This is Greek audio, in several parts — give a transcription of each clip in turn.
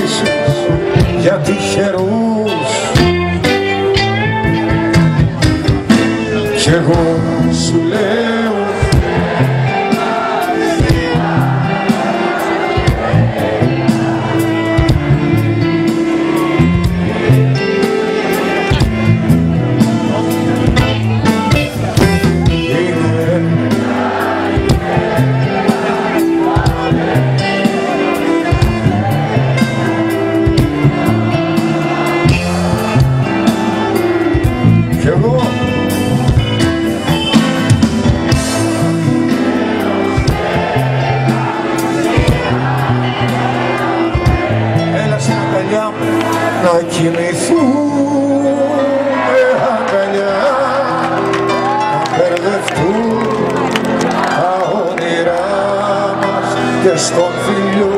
χρήσεις για τυχερούς κι εγώ que estou filho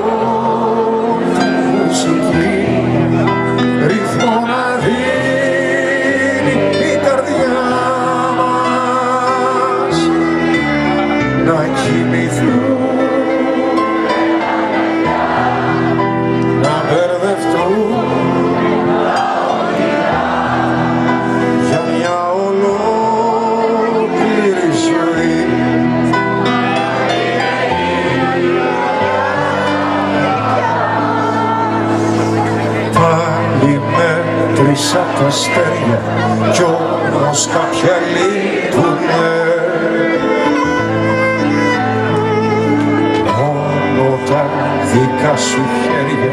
αστέρια κι όμως κάποια λείπουνε. Μόνο τα δικά σου χέρια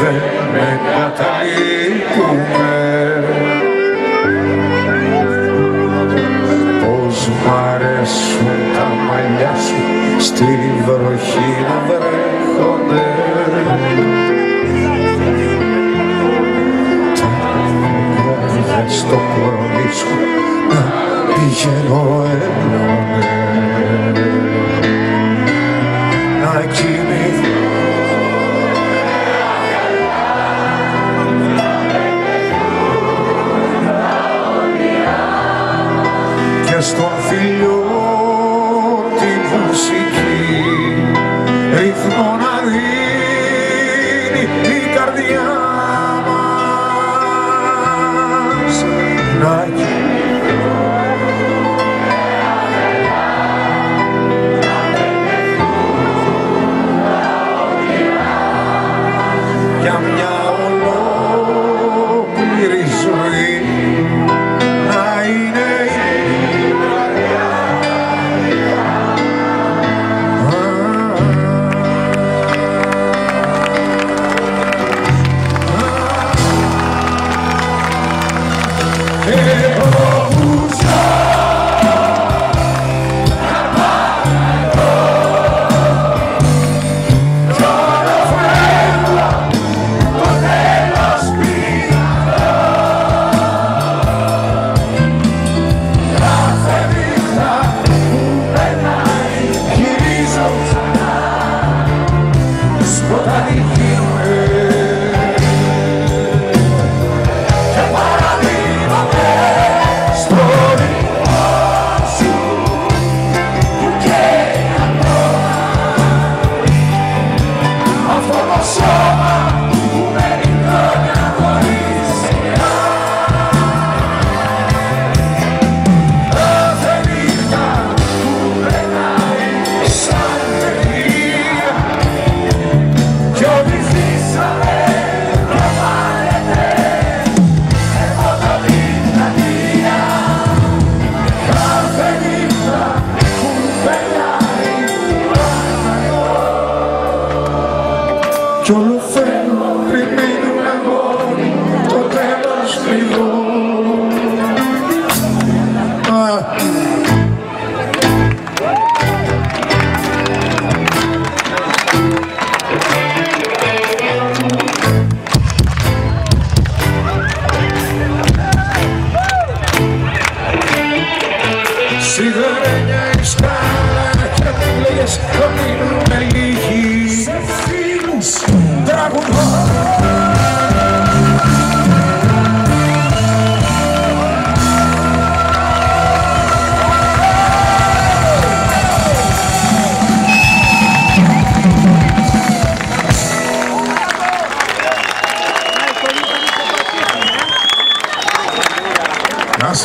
δεν με καταλείπουν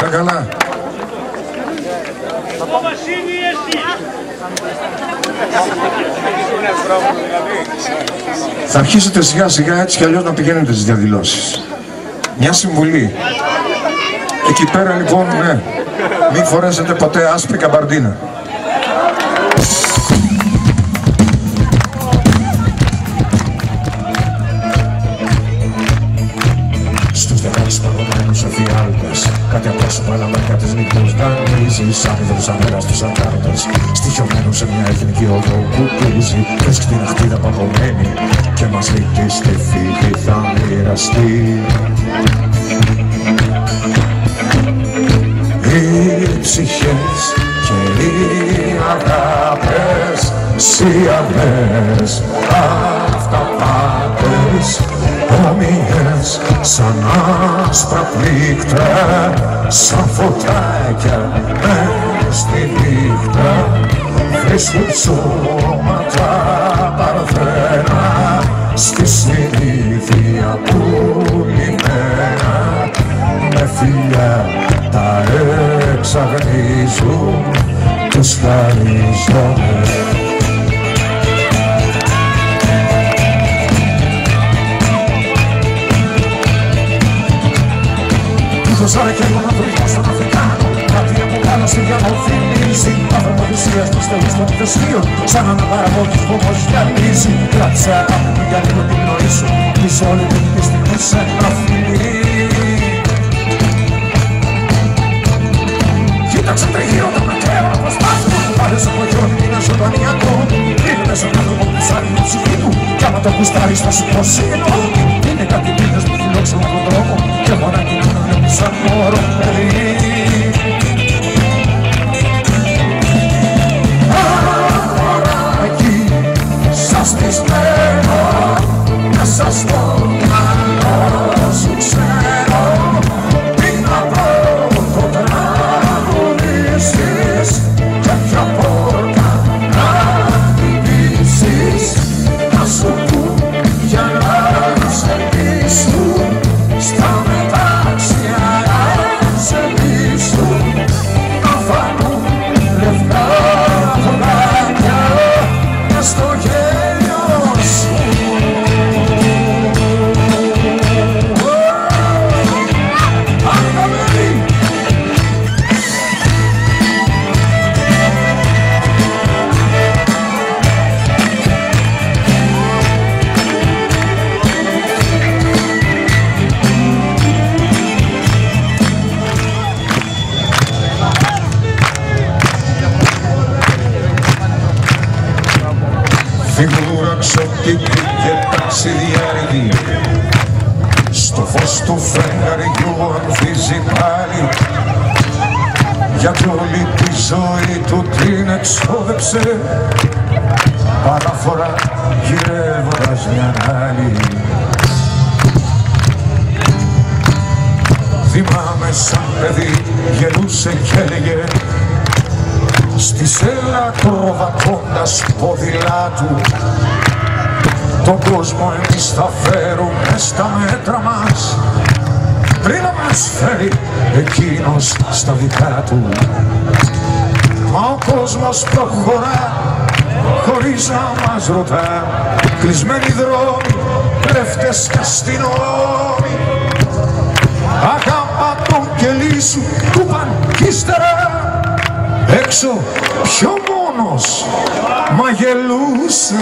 Να είστε καλά. Θα αρχίσετε σιγά σιγά έτσι κι αλλιώς να πηγαίνετε στις διαδηλώσεις. Μια συμβουλή. Εκεί πέρα λοιπόν, ναι, μην φορέσετε ποτέ άσπρη καμπαρντίνα. Δανείζεις άνυδρους ανέρας τους αντάρτες Στοιχειωμένους σε μια εθνική οδό που πίζει Βρίσκει την αχτίδα παγωμένη. Και μας λέει τι στη φύγη θα μοιραστεί. Οι ψυχές και οι αγάπες Σιαμές, αυταπάτες Όμοιες σαν άσπρα πλήκτρα Σαν φωτάκια μες στη νύχτα. Βρίσκουν σώματα παρθένα Στη συνήθεια πουλημένα Με φιλιά τα εξαγνίζουν Τους χαρίζομαι. Δώσα και εγώ να βρω στον Αφρικάνο Κάτι από πάνω στη διαμορφήνιση Ανθρωποδησίας του στέλνους των θεσμίων Σαν ένα παραγωγής που όμως γυαλίζει Κράτησε αγάπη μου για λίγο την πνοή σου. Πίσω όλη την τη στιγμή σε ένα φιλί Κοίταξε τριγύρω το μετρέο αποσπάσμα Πάρε στο χωριό είναι ζωντανή ακόμη. Είναι μέσα από άνθρωπο που ψάχνει την ψυχή του. Κι άμα το γουστάρεις θα σου πω συγγνώμη. Είναι κάτι μήνες που φιλόξενο this Φιγούρα ξωτική και ταξιδιάρικη Στο φως του φεγγαριού ανθίζει πάλι. Γιατί όλη τη ζωή του την εξόδεψε. Παράφορα γυρεύοντας μια άλλη. Θυμάμαι σαν παιδί γελούσε και έλεγε στη σέλα προβατώντας ποδηλάτου τον κόσμο εμείς θα φέρουμε στα μέτρα μας. Πριν να μας φέρει εκείνος στα δικά του. Μα ο κόσμος προχωρά χωρίς να μας ρωτά. Κλεισμένοι δρόμοι, κλέφτες και αστυνόμοι. Αγάπα τον κελί σου του παν κι ύστερα έξω πιο μόνος. Μα γελούσε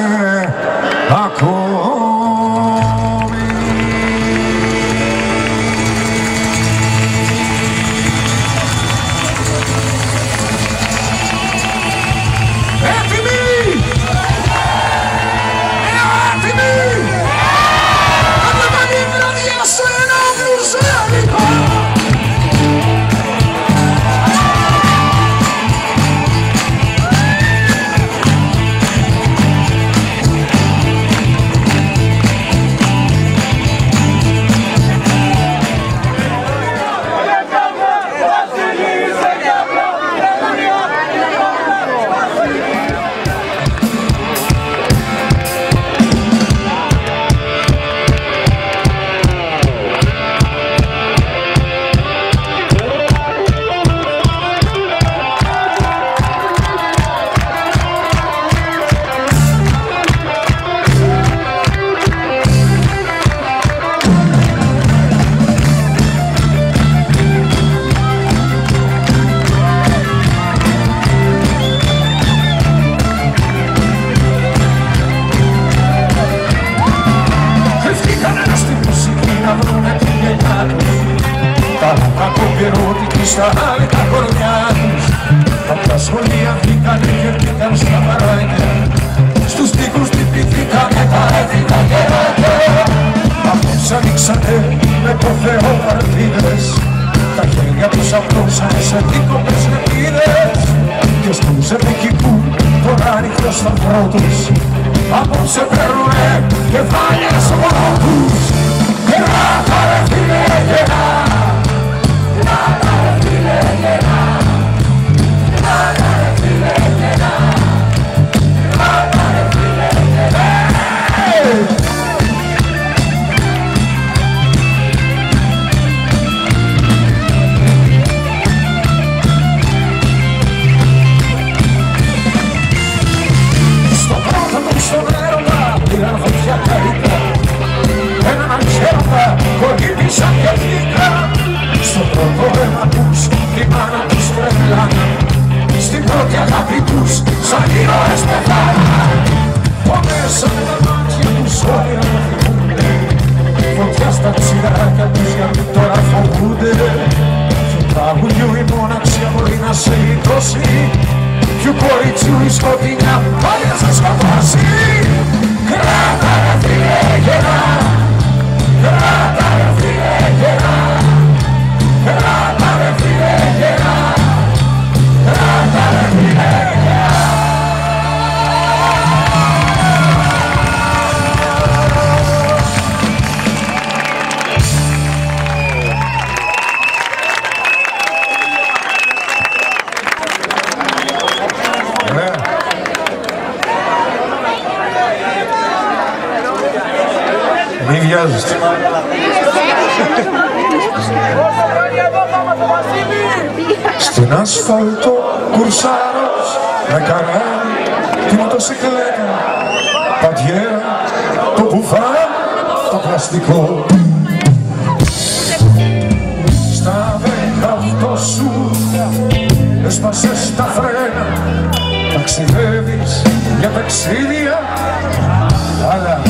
περικοπές με και στους επικικού φοράνε άνοιχτό ο σταυρότης απόψε και κεφάλια στο μόνο τους. Γερά θα φίλε γερά να τα smoking τη μοτοσυκλέτα, παντιέρα, το μπουφάν, το πλαστικό. Στα δέκα σου έσπασες τα φρένα, ταξιδεύεις για ταξίδια, αλλά